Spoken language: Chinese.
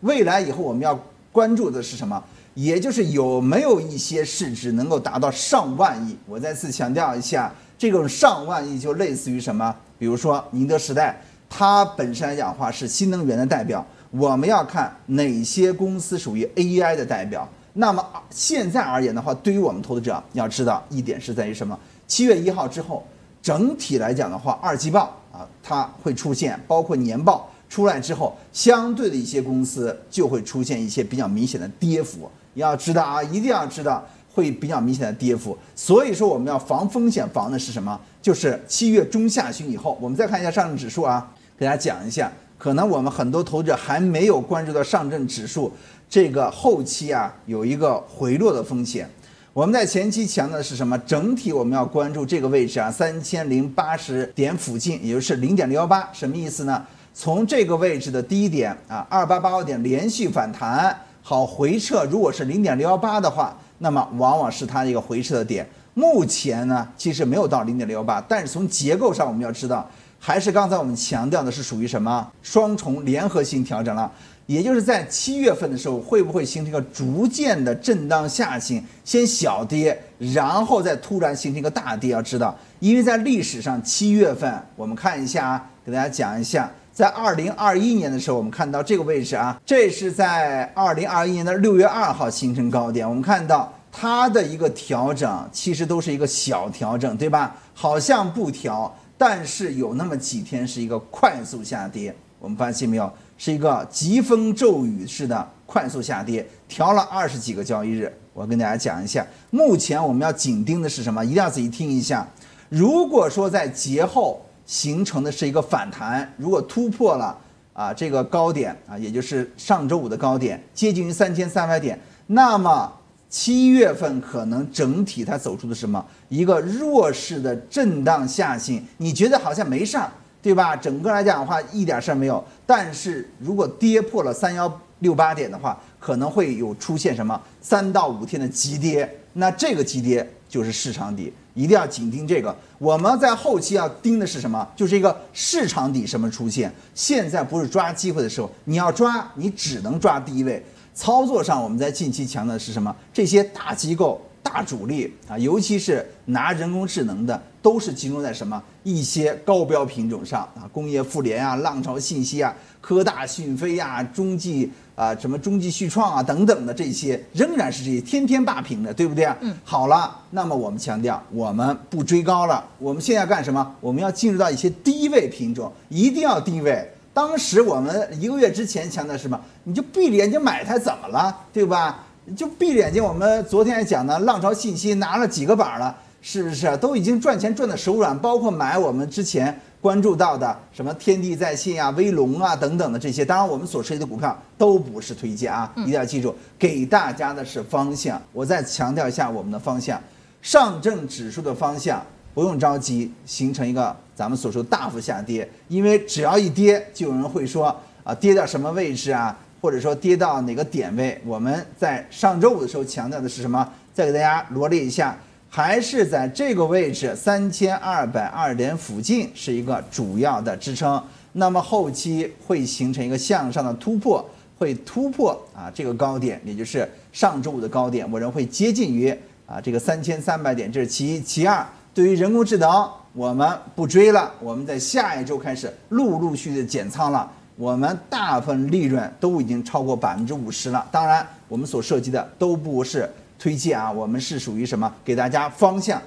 未来以后我们要关注的是什么？也就是有没有一些市值能够达到上万亿？我再次强调一下，这种上万亿就类似于什么？比如说宁德时代，它本身来讲话是新能源的代表。我们要看哪些公司属于 AI 的代表。那么现在而言的话，对于我们投资者要知道一点是在于什么？七月一号之后，整体来讲的话，二季报啊，它会出现，包括年报出来之后，相对的一些公司就会出现一些比较明显的跌幅。你要知道啊，一定要知道会比较明显的跌幅，所以说我们要防风险，防的是什么？就是七月中下旬以后，我们再看一下上证指数啊，给大家讲一下，可能我们很多投资者还没有关注到上证指数这个后期啊有一个回落的风险。我们在前期强调的是什么？整体我们要关注这个位置啊，三千零八十点附近，也就是零点六幺八，什么意思呢？从这个位置的低点啊，二八八二点连续反弹。好回撤，如果是零点六幺八的话，那么往往是它的一个回撤的点。目前呢，其实没有到零点六幺八，但是从结构上我们要知道，还是刚才我们强调的是属于什么双重联合性调整了。也就是在七月份的时候，会不会形成一个逐渐的震荡下行，先小跌，然后再突然形成一个大跌？要知道，因为在历史上七月份，我们看一下啊，给大家讲一下。在二零二一年的时候，我们看到这个位置啊，这是在二零二一年的六月二号形成高点。我们看到它的一个调整，其实都是一个小调整，对吧？好像不调，但是有那么几天是一个快速下跌。我们发现没有？是一个疾风骤雨式的快速下跌，调了二十几个交易日。我跟大家讲一下，目前我们要紧盯的是什么？一定要仔细听一下。如果说在节后。形成的是一个反弹，如果突破了啊这个高点啊，也就是上周五的高点，接近于三千三百点，那么七月份可能整体它走出的什么？一个弱势的震荡下行，你觉得好像没事儿，对吧？整个来讲的话一点事儿没有，但是如果跌破了三幺六八点的话，可能会有出现什么？三到五天的急跌，那这个急跌就是市场底。一定要紧盯这个，我们在后期要盯的是什么？就是一个市场底什么出现。现在不是抓机会的时候，你要抓，你只能抓低位。操作上，我们在近期强调的是什么？这些大机构、大主力啊，尤其是拿人工智能的，都是集中在什么一些高标品种上啊？工业富联啊，浪潮信息啊，科大讯飞啊，中继。啊，什么中继旭创啊等等的这些，仍然是这些天天霸屏的，对不对啊？嗯，好了，那么我们强调，我们不追高了，我们现在干什么？我们要进入到一些低位品种，一定要低位。当时我们一个月之前强调什么？你就闭着眼睛买它怎么了，对吧？就闭着眼睛，我们昨天还讲呢，浪潮信息拿了几个板了，是不是？都已经赚钱赚的手软，包括买我们之前。关注到的什么天地在线啊、威龙啊等等的这些，当然我们所涉及的股票都不是推荐啊，一定要记住，给大家的是方向。我再强调一下我们的方向，上证指数的方向不用着急形成一个咱们所说的大幅下跌，因为只要一跌，就有人会说啊，跌到什么位置啊，或者说跌到哪个点位？我们在上周五的时候强调的是什么？再给大家罗列一下。还是在这个位置三千二百二点附近是一个主要的支撑，那么后期会形成一个向上的突破，会突破啊这个高点，也就是上周五的高点，我认为会接近于啊这个三千三百点，这是其一。其二，对于人工智能，我们不追了，我们在下一周开始陆陆续续减仓了，我们大部分利润都已经超过百分之五十了。当然，我们所涉及的都不是。推荐啊，我们是属于什么？给大家方向，